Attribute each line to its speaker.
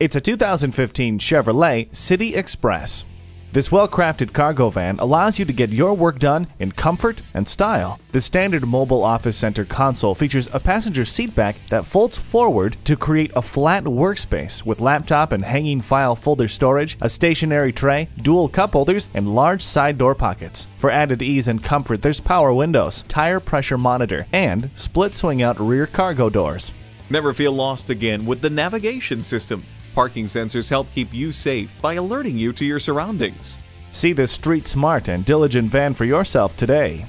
Speaker 1: It's a 2015 Chevrolet City Express. This well-crafted cargo van allows you to get your work done in comfort and style. The standard mobile office center console features a passenger seatback that folds forward to create a flat workspace with laptop and hanging file folder storage, a stationery tray, dual cup holders, and large side door pockets. For added ease and comfort, there's power windows, tire pressure monitor, and split swing out rear cargo doors.
Speaker 2: Never feel lost again with the navigation system. Parking sensors help keep you safe by alerting you to your surroundings.
Speaker 1: See this street smart and diligent van for yourself today.